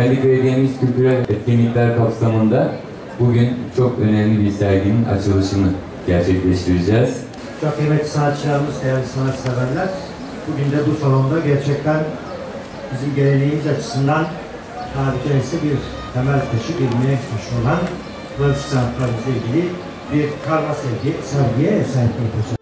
Kendi Belediye'miz kültürel etkinlikler kapsamında bugün çok önemli bir serginin açılışını gerçekleştireceğiz. Çok kıymetli sanatçılarımız, değerli sanatseverler. Bugün de bu salonda gerçekten bizim geleneğimiz açısından tarihçesi bir temel taşı, bir mihenk taşı olan klasik sanatlarımızla ilgili bir karma sergi, sergiye eser taşı.